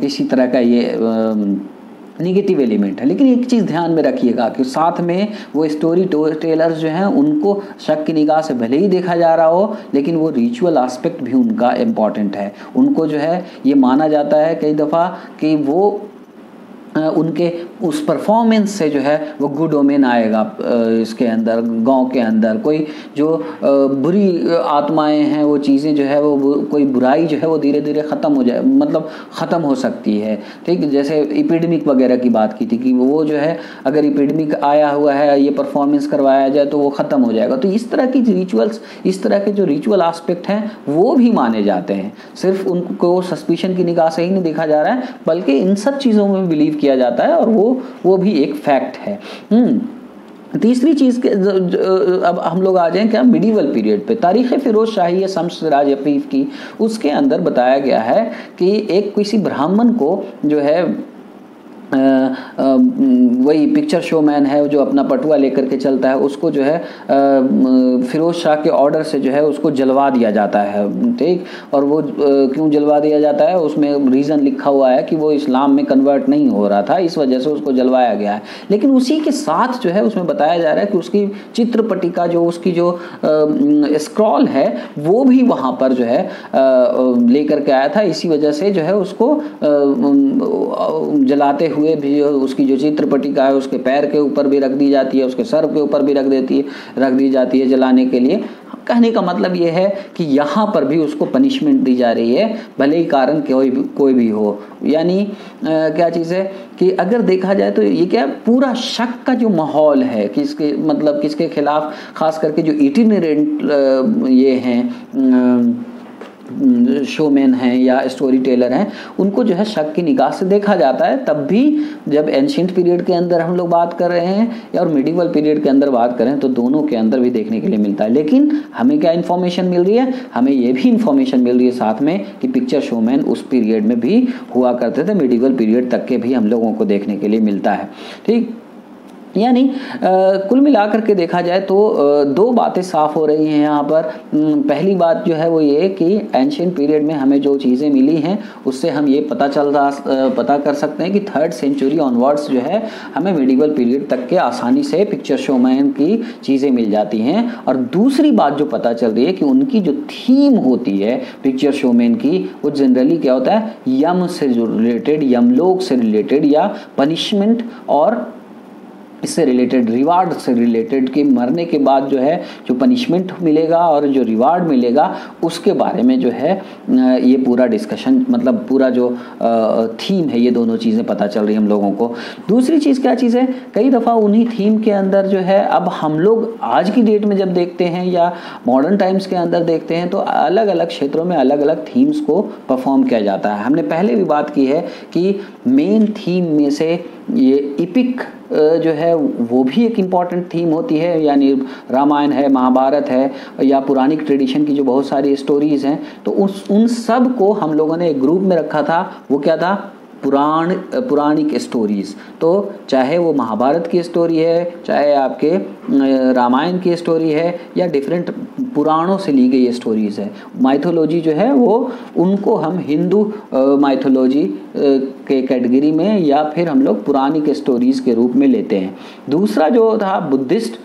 किसी तरह का ये आ, निगेटिव एलिमेंट है। लेकिन एक चीज़ ध्यान में रखिएगा कि साथ में वो स्टोरी टेलर्स जो हैं, उनको शक की निगाह से भले ही देखा जा रहा हो, लेकिन वो रिचुअल आस्पेक्ट भी उनका इंपॉर्टेंट है। उनको जो है, ये माना जाता है कई दफ़ा कि वो उनके उस परफॉर्मेंस से जो है वो गुड ओमेन आएगा इसके अंदर, गाँव के अंदर। कोई जो बुरी आत्माएँ हैं, वो चीज़ें जो है वो कोई बुराई जो है वो धीरे धीरे ख़त्म हो जाए मतलब ख़त्म हो सकती है। ठीक, जैसे इपिडमिक वगैरह की बात की थी कि वो जो है, अगर इपिडमिक आया हुआ है, ये परफॉर्मेंस करवाया जाए तो वो ख़त्म हो जाएगा। तो इस तरह की रिचुअल्स इस तरह के जो रिचुअल आस्पेक्ट हैं, वो भी माने जाते हैं। सिर्फ़ उनको सस्पिशन की निगाह से ही नहीं देखा जा रहा है, बल्कि इन सब चीज़ों में बिलीव किया जाता है और वो वो भी एक फैक्ट है हम्म। तीसरी चीज़ के अब हम लोग आ जाएँ क्या मिडीवल पीरियड पे तारीख़ फ़िरोज़ शाही शम्स राज अफीफ की, उसके अंदर बताया गया है कि एक किसी ब्राह्मण को जो है वही पिक्चर शो मैन है, जो अपना पटुआ लेकर के चलता है, उसको जो है फिरोज शाह के ऑर्डर से जो है, उसको जलवा दिया जाता है, ठीक? और वो क्यों जलवा दिया जाता है? उसमें रीज़न लिखा हुआ है कि वो इस्लाम में कन्वर्ट नहीं हो रहा था, इस वजह से उसको जलवाया गया है। लेकिन उसी के साथ जो है, उसमें बताया जा रहा है कि उसकी चित्रपटी का जो, उसकी जो स्क्रॉल है, वो भी वहाँ पर जो है लेकर के आया था। इसी वजह से जो है, उसको जलाते हुए हुए भी उसकी जो चित्र पट्टिका है, उसके पैर के ऊपर भी रख दी जाती है, उसके सर के ऊपर भी रख देती है, रख दी जाती है जलाने के लिए। कहने का मतलब यह है कि यहाँ पर भी उसको पनिशमेंट दी जा रही है, भले ही कारण कोई भी कोई भी हो। यानी क्या चीज़ है कि अगर देखा जाए तो ये क्या पूरा शक का जो माहौल है, किसके मतलब किसके खिलाफ, खास करके जो इटिनरेंट ये हैं शोमैन हैं या स्टोरी टेलर हैं, उनको जो है शक की निगाह से देखा जाता है। तब भी जब एंशियंट पीरियड के अंदर हम लोग बात कर रहे हैं या और मिडिवल पीरियड के अंदर बात करें तो दोनों के अंदर भी देखने के लिए मिलता है। लेकिन हमें क्या इन्फॉर्मेशन मिल रही है? हमें ये भी इन्फॉर्मेशन मिल रही है साथ में कि पिक्चर शोमैन उस पीरियड में भी हुआ करते थे मिडिवल पीरियड तक के भी हम लोगों को देखने के लिए मिलता है। ठीक? यानी कुल मिलाकर के देखा जाए तो दो बातें साफ़ हो रही हैं यहाँ पर। पहली बात जो है वो ये कि एंशियंट पीरियड में हमें जो चीज़ें मिली हैं, उससे हम ये पता चल रहा पता कर सकते हैं कि थर्ड सेंचुरी ऑनवर्ड्स जो है, हमें मिडिवल पीरियड तक के आसानी से पिक्चर शोमैन की चीज़ें मिल जाती हैं। और दूसरी बात जो पता चल रही है कि उनकी जो थीम होती है पिक्चर शोमैन की, वो जनरली क्या होता है, यम से रिलेटेड यमलोक से रिलेटेड या पनिशमेंट और इससे रिलेटेड रिवार्ड से रिलेटेड कि मरने के बाद जो है, जो पनिशमेंट मिलेगा और जो रिवार्ड मिलेगा, उसके बारे में जो है ये पूरा डिस्कशन मतलब पूरा जो थीम है, ये दोनों चीज़ें पता चल रही हम लोगों को। दूसरी चीज़ क्या चीज़ है? कई दफ़ा उन्हीं थीम के अंदर जो है, अब हम लोग आज की डेट में जब देखते हैं या मॉडर्न टाइम्स के अंदर देखते हैं तो अलग अलग क्षेत्रों में अलग अलग थीम्स को परफॉर्म किया जाता है। हमने पहले भी बात की है कि मेन थीम में से ये इपिक जो है, वो भी एक इंपॉर्टेंट थीम होती है। यानी रामायण है, महाभारत है, या पुरानी ट्रेडिशन की जो बहुत सारी स्टोरीज़ हैं तो उस, उन सबको हम लोगों ने एक ग्रुप में रखा था। वो क्या था? पुराण पुराणिक स्टोरीज़ तो चाहे वो महाभारत की स्टोरी है, चाहे आपके रामायण की स्टोरी है, या डिफरेंट पुराणों से ली गई स्टोरीज़ है। माइथोलॉजी जो है, वो उनको हम हिंदू माइथोलॉजी के कैटेगरी में या फिर हम लोग पुरानी के स्टोरीज़ के रूप में लेते हैं। दूसरा जो था बुद्धिस्ट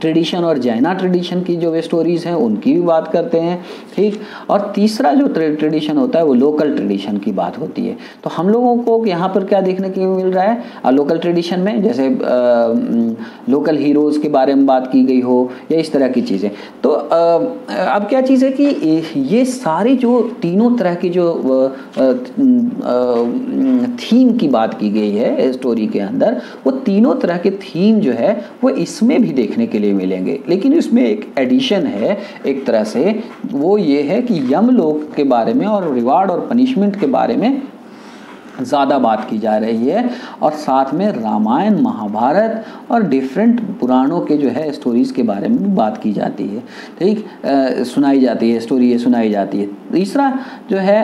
ट्रेडिशन और जैना ट्रेडिशन की जो वे स्टोरीज़ हैं, उनकी भी बात करते हैं। ठीक और तीसरा जो ट्रेडिशन होता है वो लोकल ट्रेडिशन की बात होती है। तो हम लोगों को यहाँ पर क्या देखने के मिल रहा है? आ, लोकल ट्रेडिशन में जैसे आ, लोकल हीरोज़ के बारे में बात की गई हो या इस तरह की चीज़ें। तो आ, अब क्या चीज़ है कि ये सारी जो तीनों तरह की जो थीम की बात की गई है स्टोरी के अंदर वो तीनों तरह के थीम जो है वो इसमें भी देखने के लिए मिलेंगे। लेकिन इसमें एक एडिशन है एक तरह से वो ये है कि यम लोग के बारे में और रिवार्ड और पनिशमेंट के बारे में ज़्यादा बात की जा रही है और साथ में रामायण, महाभारत और डिफरेंट पुराणों के जो है स्टोरीज़ के बारे में बात की जाती है। ठीक सुनाई जाती है स्टोरी ये सुनाई जाती है। तीसरा जो है,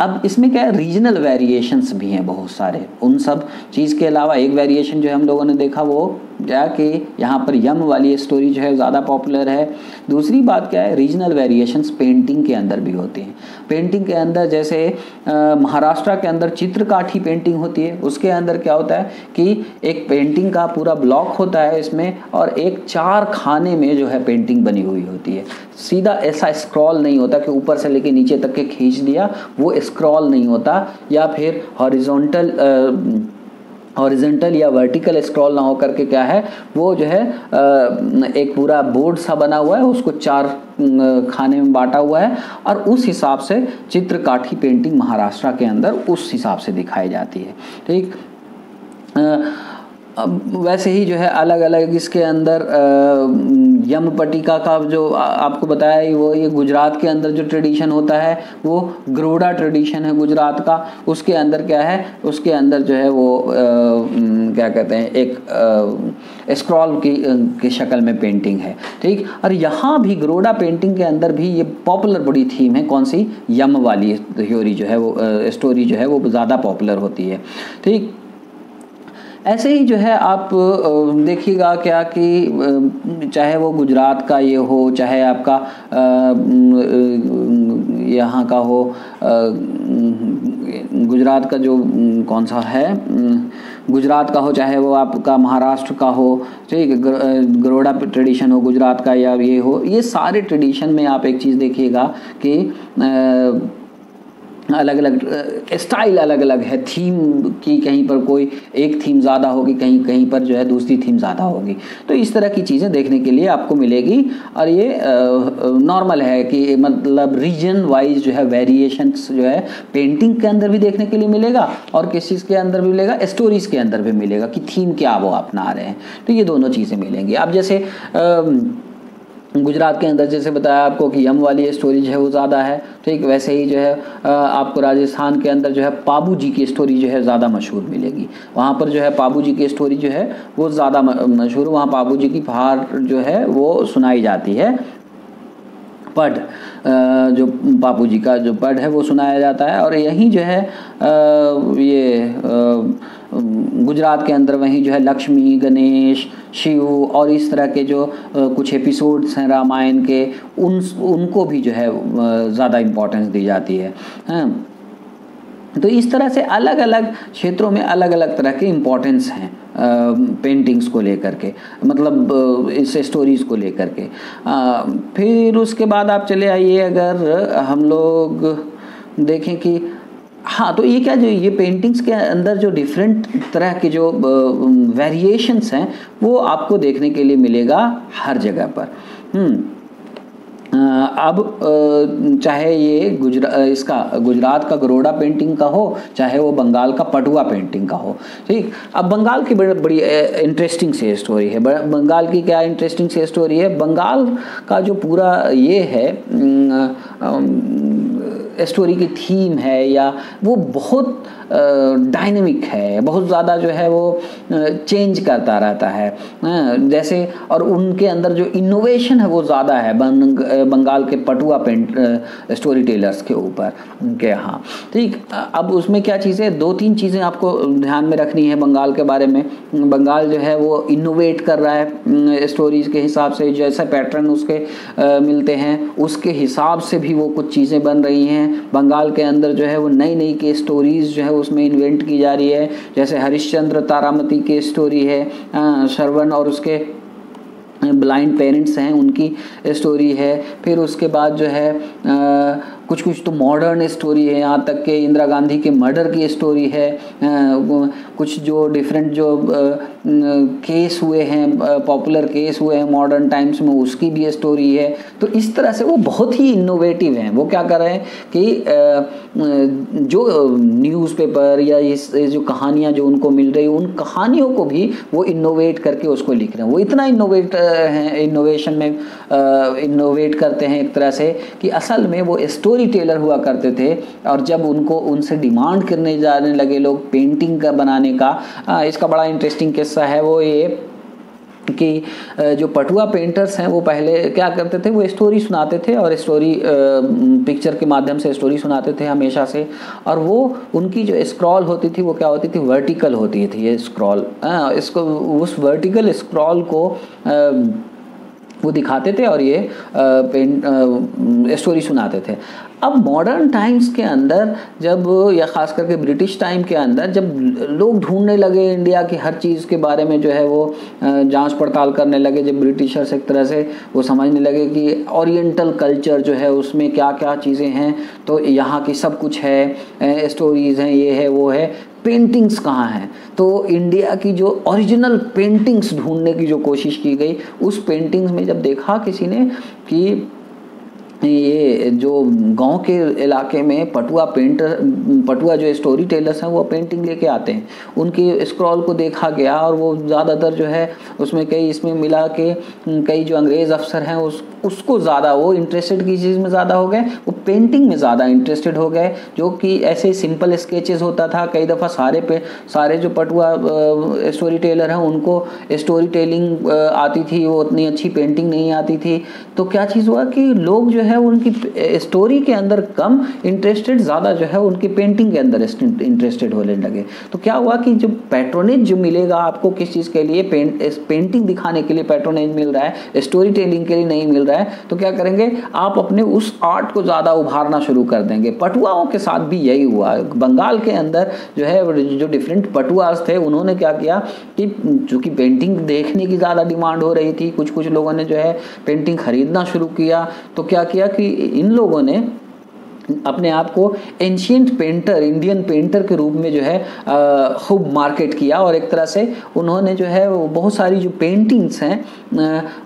अब इसमें क्या है रीजनल वेरिएशंस भी हैं बहुत सारे। उन सब चीज़ के अलावा एक वेरिएशन जो है हम लोगों ने देखा वो क्या कि यहाँ पर यम वाली स्टोरी जो है ज़्यादा पॉपुलर है। दूसरी बात क्या है रीजनल वेरिएशंस पेंटिंग के अंदर भी होती हैं। पेंटिंग के अंदर जैसे महाराष्ट्र के अंदर चित्रकाठी पेंटिंग होती है। उसके अंदर क्या होता है कि एक पेंटिंग का पूरा ब्लॉक होता है इसमें और एक चार खाने में जो है पेंटिंग बनी हुई होती है। सीधा ऐसा स्क्रॉल नहीं होता कि ऊपर से लेके नीचे तक के खींच दिया, वो स्क्रॉल नहीं होता। या फिर हॉरिजॉन्टल हॉरिजेंटल या वर्टिकल स्क्रॉल ना होकर के क्या है, वो जो है एक पूरा बोर्ड सा बना हुआ है, उसको चार खाने में बांटा हुआ है और उस हिसाब से चित्रकाठी पेंटिंग महाराष्ट्र के अंदर उस हिसाब से दिखाई जाती है। ठीक अब वैसे ही जो है अलग अलग इसके अंदर यम पटिका का जो आपको बताया वो ये गुजरात के अंदर जो ट्रेडिशन होता है वो ग्रोडा ट्रेडिशन है गुजरात का। उसके अंदर क्या है? उसके अंदर जो है वो आ, क्या कहते हैं एक स्क्रॉल की की शक्ल में पेंटिंग है। ठीक? और यहाँ भी ग्रोडा पेंटिंग के अंदर भी ये पॉपुलर बड़ी थीम है। कौन सी? यम वाली थ्योरी जो है वो स्टोरी जो है वो ज़्यादा पॉपुलर होती है। ठीक? ऐसे ही जो है आप देखिएगा क्या कि चाहे वो गुजरात का ये हो, चाहे आपका यहाँ का हो गुजरात का जो कौन सा है गुजरात का हो, चाहे वो आपका महाराष्ट्र का हो, ठीक गरोड़ा ट्रेडिशन हो, गुजरात का या ये हो, ये सारे ट्रेडिशन में आप एक चीज़ देखिएगा कि अलग अलग स्टाइल अलग अलग है। थीम की कहीं पर कोई एक थीम ज़्यादा होगी, कहीं कहीं पर जो है दूसरी थीम ज़्यादा होगी। तो इस तरह की चीज़ें देखने के लिए आपको मिलेगी। और ये नॉर्मल है कि मतलब रीजन वाइज जो है वेरिएशन जो है पेंटिंग के अंदर भी देखने के लिए मिलेगा और किस चीज़ के अंदर भी मिलेगा? स्टोरीज़ के अंदर भी मिलेगा कि थीम क्या वो अपना रहे हैं। तो ये दोनों चीज़ें मिलेंगी। आप जैसे गुजरात के अंदर जैसे बताया आपको कि यम वाली स्टोरी जो है वो ज़्यादा है ठीक वैसे ही जो है आपको राजस्थान के अंदर जो है पाबू जी की स्टोरी जो है ज़्यादा मशहूर मिलेगी। वहाँ पर जो है पाबू जी की स्टोरी जो है वो ज़्यादा मशहूर, वहाँ पाबू जी की पहाड़ जो है वो सुनाई जाती है। पढ़ जो बापू जी का जो पढ़ है वो सुनाया जाता है और यहीं जो है ये गुजरात के अंदर वहीं जो है लक्ष्मी, गणेश, शिव और इस तरह के जो कुछ एपिसोड्स हैं रामायण के, उन, उनको भी जो है ज़्यादा इम्पोर्टेंस दी जाती है। हाँ। तो इस तरह से अलग अलग क्षेत्रों में अलग अलग तरह के इम्पोर्टेंस हैं पेंटिंग्स को लेकर के मतलब इस स्टोरीज़ को लेकर के। फिर उसके बाद आप चले आइए अगर हम लोग देखें कि हाँ तो ये क्या जो ये पेंटिंग्स के अंदर जो डिफरेंट तरह के जो वेरिएशंस हैं, वो आपको देखने के लिए मिलेगा हर जगह पर। हम्म अब चाहे ये गुजरा इसका, गुजरात का गरोड़ा पेंटिंग का हो, चाहे वो बंगाल का पटुआ पेंटिंग का हो, ठीक? अब बंगाल की बड़ी बड़ी इंटरेस्टिंग से स्टोरी है। बंगाल की क्या इंटरेस्टिंग से स्टोरी है? बंगाल का जो पूरा ये है स्टोरी की थीम है या वो बहुत डायनेमिक है बहुत ज़्यादा जो है वो चेंज करता रहता है। जैसे और उनके अंदर जो इनोवेशन है वो ज़्यादा है बंग, बंगाल के पटुआ पेंट स्टोरी टेलर्स के ऊपर उनके यहाँ। ठीक अब उसमें क्या चीज़ें दो तीन चीज़ें आपको ध्यान में रखनी है बंगाल के बारे में। बंगाल जो है वो इनोवेट कर रहा है स्टोरीज के हिसाब से जैसे पैटर्न उसके मिलते हैं उसके हिसाब से भी वो कुछ चीज़ें बन रही हैं। बंगाल के अंदर जो है वो नई नई के स्टोरीज जो है उसमें इन्वेंट की जा रही है। जैसे हरिश्चंद्र तारामती की स्टोरी है श्रवण और उसके ब्लाइंड पेरेंट्स हैं उनकी स्टोरी है। फिर उसके बाद जो है आ, कुछ कुछ तो मॉडर्न स्टोरी है, यहाँ तक के इंदिरा गांधी के मर्डर की स्टोरी है कुछ जो डिफरेंट जो केस हुए हैं पॉपुलर केस हुए हैं मॉडर्न टाइम्स में, उसकी भी स्टोरी है। तो इस तरह से वो बहुत ही इनोवेटिव हैं। वो क्या कर रहे हैं कि जो न्यूज़पेपर या इस जो कहानियाँ जो उनको मिल रही उन कहानियों को भी वो इनोवेट करके उसको लिख रहे हैं। वो इतना इनोवेट हैं इनोवेशन में इनोवेट करते हैं एक तरह से कि असल में वो स्टोरी स्टोरी टेलर हुआ करते थे और जब उनको उनसे डिमांड करने जाने लगे लोग पेंटिंग का बनाने का आ, इसका बड़ा इंटरेस्टिंग किस्सा है वो ये कि जो पटुआ पेंटर्स हैं वो पहले क्या करते थे वो स्टोरी सुनाते थे और स्टोरी पिक्चर के माध्यम से स्टोरी सुनाते थे हमेशा से और वो उनकी जो स्क्रॉल होती थी वो क्या होती थी वर्टिकल होती थी ये स्क्रॉल इसको उस वर्टिकल स्क्रॉल को वो दिखाते थे और ये पेंट स्टोरी सुनाते थे। अब मॉडर्न टाइम्स के अंदर, जब, या ख़ास करके ब्रिटिश टाइम के अंदर, जब लोग ढूँढने लगे इंडिया की हर चीज़ के बारे में, जो है वो जाँच पड़ताल करने लगे, जब ब्रिटिशर्स एक तरह से वो समझने लगे कि ओरिएंटल कल्चर जो है, उसमें क्या क्या चीज़ें हैं तो यहाँ की सब कुछ है स्टोरीज़ हैं, ये है, वो है पेंटिंग्स कहाँ हैं? तो इंडिया की जो ओरिजिनल पेंटिंग्स ढूँढने की जो कोशिश की गई, उस पेंटिंग्स में जब देखा किसी ने कि ये जो गाँव के इलाके में पटुआ पेंटर पटुआ जो स्टोरी टेलर्स हैं, वो पेंटिंग लेके आते हैं। उनकी स्क्रॉल को देखा गया और वो ज़्यादातर जो है, उसमें कई इसमें मिला के, कई जो अंग्रेज़ अफसर हैं, उस, उसको ज़्यादा, वो इंटरेस्टेड की चीज़ में ज़्यादा हो गए? वो पेंटिंग में ज़्यादा इंटरेस्टेड हो गए, जो कि ऐसे सिंपल स्केचेस होता था। कई दफ़ा सारे पे, सारे जो पटुआ स्टोरी टेलर हैं, उनको स्टोरी टेलिंग आती थी, वो उतनी अच्छी पेंटिंग नहीं आती थी। तो क्या चीज़ हुआ कि लोग जो है उनकी स्टोरी के अंदर कम इंटरेस्टेड ज़्यादा जो है उनकी पेंटिंग के अंदर इंटरेस्टेड होने लगे। तो क्या हुआ कि जो पैट्रोनेज जो मिलेगा आपको किस चीज़ के लिए? पेंट पेंटिंग दिखाने के लिए पैट्रोनेज मिल रहा है स्टोरी टेलिंग के लिए नहीं मिल रहा है तो क्या करेंगे? आप अपने उस आर्ट को ज़्यादा उभारना शुरू कर देंगे। पटुआओं के साथ भी यही हुआ। बंगाल के अंदर जो है जो डिफरेंट पटुआस थे, उन्होंने क्या किया कि चूँकि पेंटिंग देखने की ज़्यादा डिमांड हो रही थी कुछ कुछ लोगों ने जो है पेंटिंग खरीदना शुरू किया तो क्या किया कि इन लोगों ने अपने आप को एंशियंट पेंटर इंडियन पेंटर के रूप में जो है खूब मार्केट किया और एक तरह से उन्होंने जो है, वो बहुत सारी जो पेंटिंग्स हैं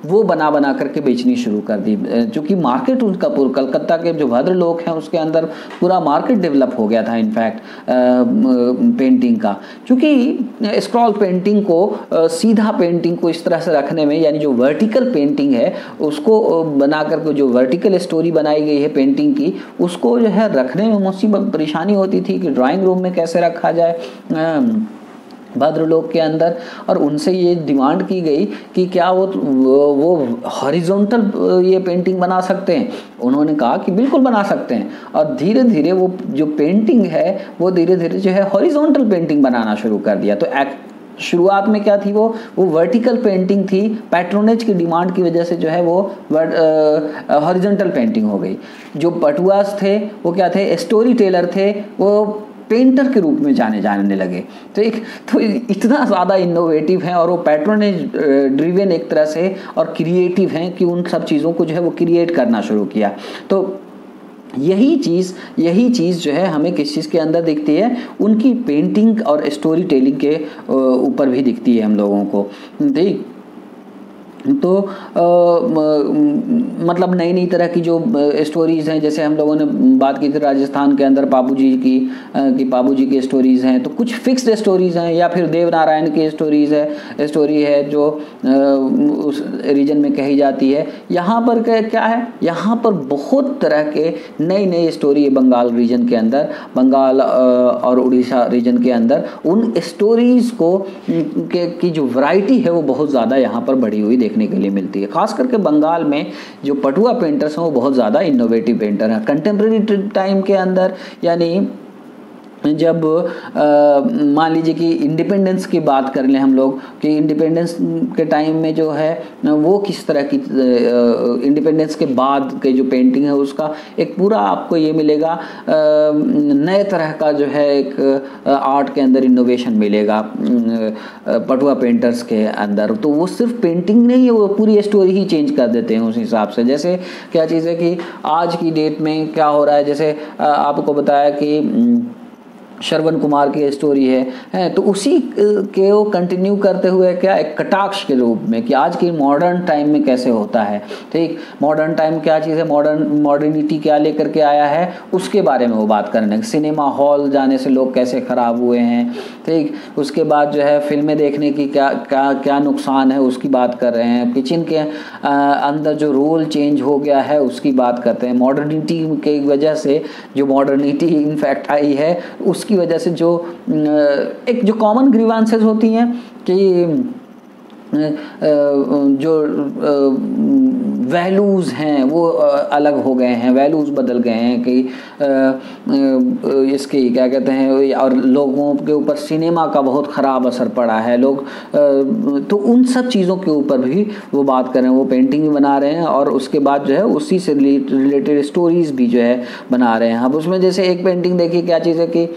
वो बना बना करके बेचनी शुरू कर दी। क्योंकि मार्केट उनका पूरा, कलकत्ता के जो भद्र लोग हैं, उसके अंदर पूरा मार्केट डेवलप हो गया था इनफैक्ट पेंटिंग का। क्योंकि स्क्रॉल पेंटिंग को सीधा पेंटिंग को इस तरह से रखने में, यानी जो वर्टिकल पेंटिंग है, उसको बना करके जो वर्टिकल स्टोरी बनाई गई है पेंटिंग की, उसको जो है रखने में मुसीबत, परेशानी होती थी कि ड्राइंग रूम में कैसे रखा जाए भद्रलोक के अंदर। और उनसे ये डिमांड की गई कि क्या वो वो हॉरिजॉन्टल ये पेंटिंग बना सकते हैं। उन्होंने कहा कि बिल्कुल बना सकते हैं। और धीरे धीरे वो जो पेंटिंग है, वो धीरे धीरे जो है हॉरिजॉन्टल पेंटिंग बनाना शुरू कर दिया। तो शुरुआत में क्या थी वो? वो वर्टिकल पेंटिंग थी पैट्रोनेज की डिमांड की वजह से जो है वो हॉरिजेंटल पेंटिंग हो गई। जो पटुआस थे, वो क्या थे? स्टोरी टेलर थे, वो पेंटर के रूप में जाने जाने लगे। तो एक तो इतना ज़्यादा इनोवेटिव हैं और वो पैट्रोनेज ड्रिवेन एक तरह से और क्रिएटिव हैं कि उन सब चीज़ों को जो है वो क्रिएट करना शुरू किया। तो यही चीज़ यही चीज़ जो है हमें किस चीज़ के अंदर दिखती है? उनकी पेंटिंग और स्टोरी टेलिंग के ऊपर भी दिखती है हम लोगों को। ठीक? तो आ, मतलब नई नई तरह की जो स्टोरीज़ हैं जैसे हम लोगों ने बात की थी राजस्थान के अंदर बाबू जी की कि बाबू जी की स्टोरीज़ हैं तो कुछ फिक्स्ड स्टोरीज़ हैं या फिर देव नारायण की स्टोरीज़ है स्टोरी है जो आ, उस रीजन में कही जाती है। यहाँ पर क्या है? यहाँ पर बहुत तरह के नई नई स्टोरी है बंगाल रीजन के अंदर बंगाल और उड़ीसा रीजन के अंदर। उन स्टोरीज़ को के की जो वैरायटी है वो बहुत ज़्यादा यहाँ पर बढ़ी हुई देखने के लिए मिलती है। खास करके बंगाल में जो पटुआ पेंटर्स हैं, वो बहुत ज़्यादा इनोवेटिव पेंटर हैं। कंटेम्प्रेरी टाइम के अंदर, यानी जब मान लीजिए कि इंडिपेंडेंस की बात कर लें हम लोग, कि इंडिपेंडेंस के टाइम में जो है, वो किस तरह की इंडिपेंडेंस के बाद के जो पेंटिंग है उसका, एक पूरा आपको ये मिलेगा नए तरह का जो है एक आर्ट के अंदर इनोवेशन मिलेगा पटुआ पेंटर्स के अंदर। तो वो सिर्फ़ पेंटिंग नहीं है वो पूरी स्टोरी ही चेंज कर देते हैं उस हिसाब से। जैसे क्या चीज़ है कि आज की डेट में क्या हो रहा है, जैसे आपको बताया कि श्रवण कुमार की स्टोरी है, हैं तो उसी के वो कंटिन्यू करते हुए क्या एक कटाक्ष के रूप में कि आज की मॉडर्न टाइम में कैसे होता है। ठीक मॉडर्न टाइम क्या चीज़ है मॉडर्न मॉडर्निटी क्या लेकर के आया है, उसके बारे में वो बात करने सिनेमा हॉल जाने से लोग कैसे ख़राब हुए हैं, ठीक, उसके बाद जो है फ़िल्में देखने की क्या क्या क्या नुकसान है, उसकी बात कर रहे हैं। किचन के अंदर जो रोल चेंज हो गया है, उसकी बात करते हैं। मॉडर्निटी की वजह से जो मॉडर्निटी इनफैक्ट आई है, उसकी उसकी वजह से जो एक जो कॉमन ग्रीवांसेज होती हैं कि जो वैल्यूज़ हैं, वो अलग हो गए हैं वैल्यूज़ बदल गए हैं कि इसकी क्या कहते हैं और लोगों के ऊपर सिनेमा का बहुत ख़राब असर पड़ा है, लोग तो उन सब चीज़ों के ऊपर भी वो बात कर रहे हैं, वो पेंटिंग भी बना रहे हैं और उसके बाद जो है उसी से रिलेटेड स्टोरीज़ भी जो है बना रहे हैं। अब उसमें जैसे एक पेंटिंग देखिए क्या चीज़ है कि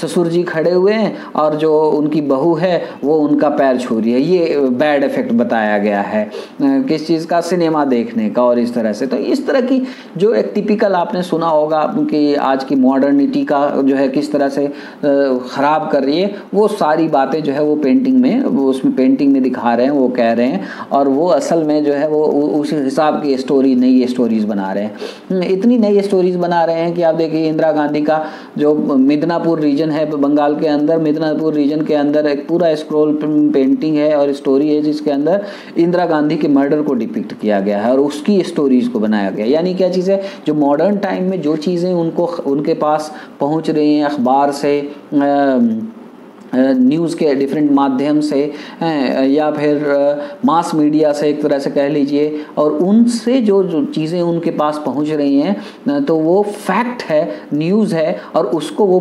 ससुर जी खड़े हुए हैं और जो उनकी बहू है, वो उनका पैर छू रही है। ये बैड इफ़ेक्ट बताया गया है किस चीज़ का सिनेमा देखने का और इस तरह से। तो इस तरह की जो एक टिपिकल आपने सुना होगा कि आज की मॉडर्निटी का जो है किस तरह से ख़राब कर रही है, वो सारी बातें जो है वो पेंटिंग में, वो उसमें पेंटिंग में दिखा रहे हैं, वो कह रहे हैं और वो असल में जो है वो उस हिसाब की स्टोरी नई स्टोरीज़ बना रहे हैं। इतनी नई स्टोरीज़ बना रहे हैं कि आप देखिए, इंदिरा गांधी का जो मिदनापुर रीजन है, बंगाल के अंदर, मिदनापुर रीजन के अंदर एक पूरा स्क्रोल पेंटिंग है और स्टोरी है जिसके अंदर इंदिरा गांधी के मर्डर को डिपिक्ट किया गया है और उसकी स्टोरीज को बनाया गया यानी क्या चीज़ है? जो मॉडर्न टाइम में जो चीज़ें उनको, उनके पास पहुँच रही हैं अखबार से न्यूज़ के डिफरेंट माध्यम से या फिर मास मीडिया से एक तरह से कह लीजिए, और उनसे जो जो चीज़ें उनके पास पहुँच रही हैं तो वो फैक्ट है न्यूज़ है, और उसको वो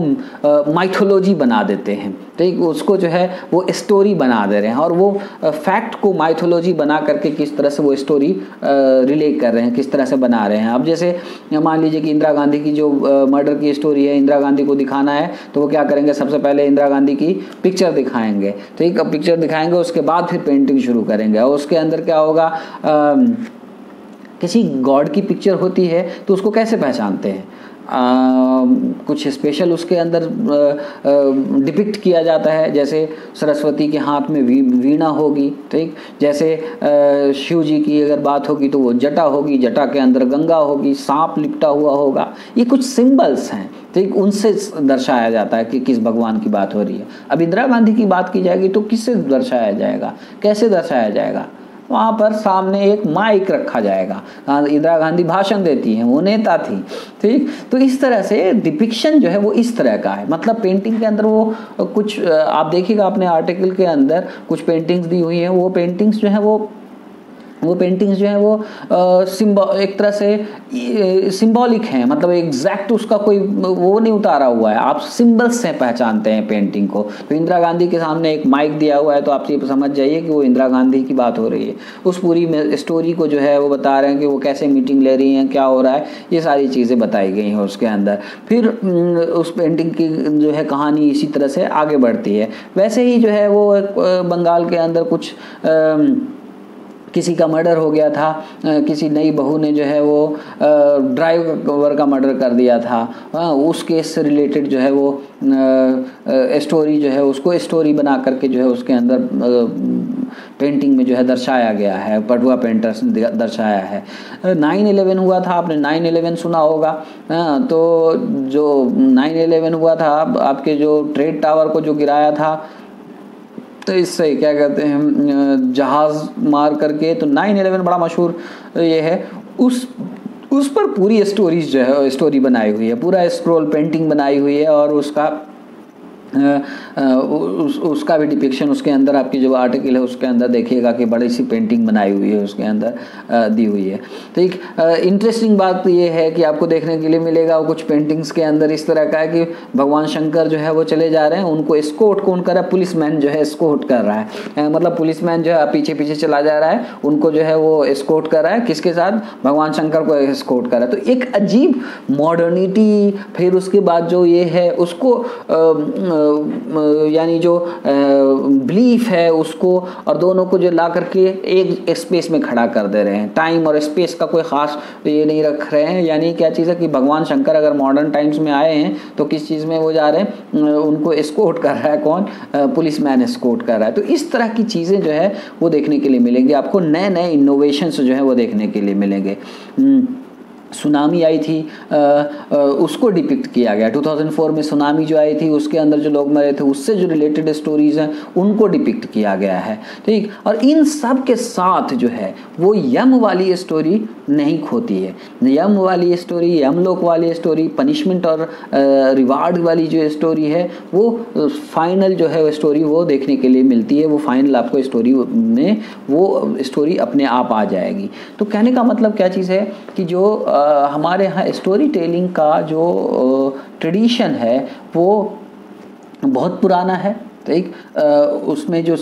माइथोलॉजी बना देते हैं। ठीक उसको जो है, वो स्टोरी बना दे रहे हैं और वो फैक्ट को माइथोलॉजी बना करके किस तरह से वो स्टोरी रिलेट कर रहे हैं, किस तरह से बना रहे हैं। अब जैसे, मान लीजिए कि इंदिरा गांधी की जो मर्डर की स्टोरी है, इंदिरा गांधी को दिखाना है तो वो क्या करेंगे? सबसे पहले इंदिरा गांधी की पिक्चर दिखाएँगे। ठीक अब पिक्चर दिखाएँगे, उसके बाद फिर पेंटिंग शुरू करेंगे। और उसके अंदर क्या होगा? किसी गॉड की पिक्चर होती है तो उसको कैसे पहचानते हैं? आ, कुछ स्पेशल उसके अंदर डिपिक्ट किया जाता है जैसे सरस्वती के हाथ में वी, वीणा होगी ठीक? जैसे शिव जी की अगर बात होगी तो वो जटा होगी जटा के अंदर गंगा होगी सांप लिपटा हुआ होगा। ये कुछ सिंबल्स हैं ठीक? उनसे दर्शाया जाता है कि किस भगवान की बात हो रही है। अब इंदिरा गांधी की बात की जाएगी तो किससे दर्शाया जाएगा? कैसे दर्शाया जाएगा? वहाँ पर सामने एक माइक रखा जाएगा। इंदिरा गांधी भाषण देती हैं, वो नेता थी, ठीक? तो इस तरह से डिपिक्शन जो है वो इस तरह का है। मतलब पेंटिंग के अंदर वो कुछ, आप देखिएगा अपने आर्टिकल के अंदर कुछ पेंटिंग्स दी हुई हैं, वो पेंटिंग्स जो है वो वो पेंटिंग्स जो है वो सिम्बो एक तरह से सिंबॉलिक हैं मतलब एग्जैक्ट उसका कोई, वो नहीं उतारा हुआ है। आप सिंबल्स से पहचानते हैं पेंटिंग को। तो इंदिरा गांधी के सामने एक माइक दिया हुआ है तो आप ये समझ जाइए कि वो इंदिरा गांधी की बात हो रही है। उस पूरी स्टोरी को जो है वो बता रहे हैं कि वो कैसे मीटिंग ले रही हैं, क्या हो रहा है, ये सारी चीज़ें बताई गई हैं उसके अंदर। फिर उस पेंटिंग की जो है कहानी इसी तरह से आगे बढ़ती है। वैसे ही जो है वो बंगाल के अंदर कुछ किसी का मर्डर हो गया था किसी नई बहू ने जो है वो ड्राइवर का मर्डर कर दिया था। उस केस से रिलेटेड जो है वो स्टोरी जो है, उसको स्टोरी बना करके जो है उसके अंदर पेंटिंग में जो है दर्शाया गया है पटुआ पेंटर्स ने दर्शाया है। नाइन इलेवन हुआ था, आपने नाइन इलेवन सुना होगा। तो जो नाइन इलेवन हुआ था आपके जो ट्रेड टावर को जो गिराया था तो इससे क्या कहते हैं जहाज़ मार करके तो नाइन एलेवन बड़ा मशहूर ये है। उस उस पर पूरी स्टोरीज जो है स्टोरी बनाई हुई है, पूरा स्क्रोल पेंटिंग बनाई हुई है और उसका उस, उसका भी डिपिक्शन उसके अंदर आपकी जो आर्टिकल है उसके अंदर देखिएगा कि बड़ी सी पेंटिंग बनाई हुई है उसके अंदर दी हुई है। तो एक इंटरेस्टिंग बात ये है कि आपको देखने के लिए मिलेगा कुछ पेंटिंग्स के अंदर इस तरह का है कि भगवान शंकर जो है वो चले जा रहे हैं उनको स्कोट कौन कर रहा है? पुलिस मैन जो है स्कोट कर रहा है। मतलब पुलिस मैन जो है पीछे पीछे चला जा रहा है उनको जो है वो स्कोट कर रहा है। किसके साथ? भगवान शंकर को स्कोट कर रहा है। तो एक अजीब मॉडर्निटी फिर उसके बाद जो ये है उसको यानी जो बिलीफ है उसको और दोनों को जो ला करके एक स्पेस में खड़ा कर दे रहे हैं। टाइम और स्पेस का कोई ख़ास ये नहीं रख रहे हैं। यानी क्या चीज़ है कि भगवान शंकर अगर मॉडर्न टाइम्स में आए हैं तो किस चीज़ में वो जा रहे हैं? उनको स्कोट कर रहा है कौन? पुलिस मैन स्कोट कर रहा है। तो इस तरह की चीज़ें जो है वो देखने के लिए मिलेंगी। आपको नए नए इनोवेशन जो है वो देखने के लिए मिलेंगे। हम्म। सुनामी आई थी आ, आ, उसको डिपिक्ट किया गया। 2004 में सुनामी जो आई थी उसके अंदर जो लोग मरे थे उससे जो रिलेटेड स्टोरीज हैं उनको डिपिक्ट किया गया है। ठीक? और इन सब के साथ जो है वो यम वाली स्टोरी नहीं खोती है। यम वाली स्टोरी यमलोक वाली स्टोरी पनिशमेंट और रिवार्ड वाली जो स्टोरी है वो फाइनल जो है वो स्टोरी वो देखने के लिए मिलती है। वो फाइनल आपको स्टोरी में वो स्टोरी अपने आप आ जाएगी। तो कहने का मतलब क्या चीज़ है कि जो आ, हमारे यहाँ स्टोरी टेलिंग का जो ट्रेडिशन है, वो बहुत पुराना है। ठीक? उसमें जो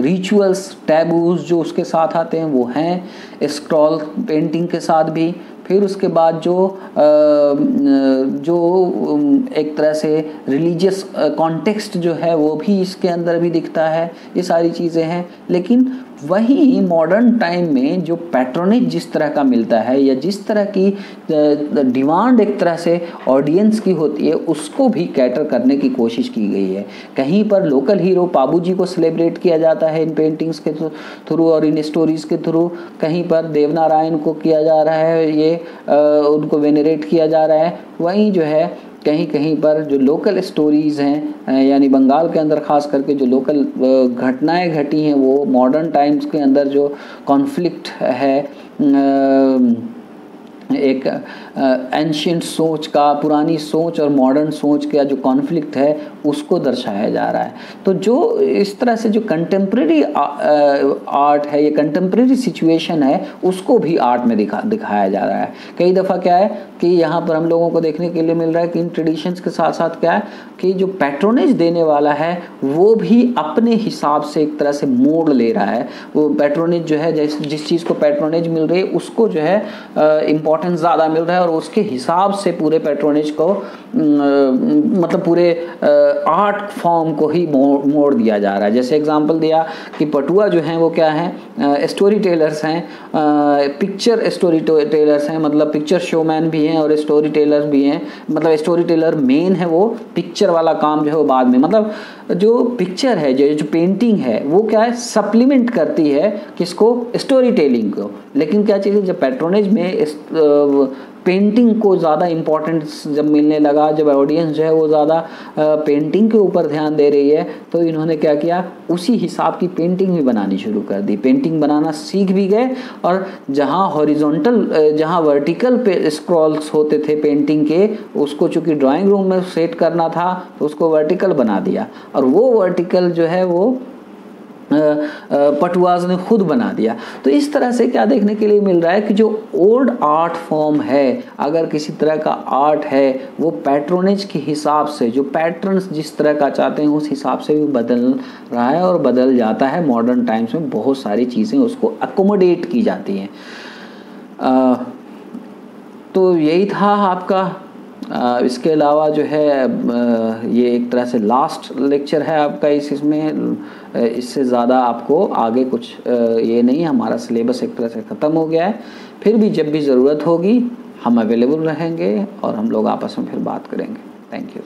रिचुअल्स टैबूज जो उसके साथ आते हैं, वो हैं। स्क्रॉल पेंटिंग के साथ भी। फिर उसके बाद जो जो एक तरह से रिलीजियस कॉन्टेक्स्ट जो है, वो भी इसके अंदर भी दिखता है। ये सारी चीज़ें हैं। लेकिन वही मॉडर्न टाइम में जो पैट्रोनेज जिस तरह का मिलता है या जिस तरह की डिमांड एक तरह से ऑडियंस की होती है उसको भी कैटर करने की कोशिश की गई है। कहीं पर लोकल हीरो पाबू जी को सेलिब्रेट किया जाता है इन पेंटिंग्स के थ्रू और इन स्टोरीज़ के थ्रू कहीं पर देवनारायण को किया जा रहा है ये आ, उनको वेनरेट किया जा रहा है। वहीं जो है कहीं कहीं पर जो लोकल स्टोरीज़ हैं यानी बंगाल के अंदर ख़ास करके जो लोकल घटनाएँ घटी हैं, वो मॉडर्न टाइम्स के अंदर जो कॉन्फ्लिक्ट है एक एंशियंट सोच का, पुरानी सोच और मॉडर्न सोच का जो कॉन्फ्लिक्ट है, उसको दर्शाया जा रहा है। तो जो इस तरह से जो कंटेम्प्रेरी आर्ट है, ये कंटेम्प्रेरी सिचुएशन है, उसको भी आर्ट में दिखा, दिखाया जा रहा है। कई दफ़ा क्या है कि यहाँ पर हम लोगों को देखने के लिए मिल रहा है कि इन ट्रेडिशंस के साथ साथ क्या है कि जो पैट्रोनेज देने वाला है, वो भी अपने हिसाब से एक तरह से मोड़ ले रहा है। वो पैट्रोनेज जो है, जैसे जिस चीज़ को पैट्रोनेज मिल रही है, उसको जो है इम्पोर्टेंस ज़्यादा मिल रहा है और उसके हिसाब से पूरे पैट्रोनेज को मतलब पूरे आर्ट फॉर्म को ही मोड़ दिया जा रहा है। जैसे एग्जांपल दिया कि पटुआ जो हैं वो क्या है? स्टोरी टेलर्स हैं। पिक्चर स्टोरी टेलर्स हैं। मतलब पिक्चर शोमैन भी हैं और स्टोरी टेलर्स भी हैं। मतलब स्टोरी टेलर मेन है वो पिक्चर वाला काम जो है वो बाद में। मतलब जो पिक्चर है, जो जो पेंटिंग है, वो क्या है? सप्लीमेंट करती है किसको? स्टोरी टेलिंग को। लेकिन क्या चीज़ है, जब पेट्रोनेज में पेंटिंग को ज़्यादा इम्पोर्टेंस जब मिलने लगा, जब ऑडियंस जो है वो ज़्यादा पेंटिंग के ऊपर ध्यान दे रही है तो इन्होंने क्या किया? उसी हिसाब की पेंटिंग भी बनानी शुरू कर दी। पेंटिंग बनाना सीख भी गए और जहाँ हॉरिजॉन्टल जहाँ वर्टिकल पे स्क्रॉल्स होते थे पेंटिंग के, उसको चूँकि ड्राइंग रूम में सेट करना था तो उसको वर्टिकल बना दिया। और वो वर्टिकल जो है वो पटवाज ने खुद बना दिया। तो इस तरह से क्या देखने के लिए मिल रहा है कि जो ओल्ड आर्ट फॉर्म है, अगर किसी तरह का आर्ट है, वो पैट्रोनेज के हिसाब से, जो पैटर्न्स जिस तरह का चाहते हैं, उस हिसाब से भी बदल रहा है और बदल जाता है। मॉडर्न टाइम्स में बहुत सारी चीज़ें उसको अकोमोडेट की जाती हैं। तो यही था आपका इसके अलावा जो है ये एक तरह से लास्ट लेक्चर है आपका इस इसमें। इससे ज़्यादा आपको आगे कुछ ये नहीं, हमारा सिलेबस एक तरह से ख़त्म हो गया है। फिर भी जब भी ज़रूरत होगी, हम अवेलेबल रहेंगे और हम लोग आपस में फिर बात करेंगे। Thank you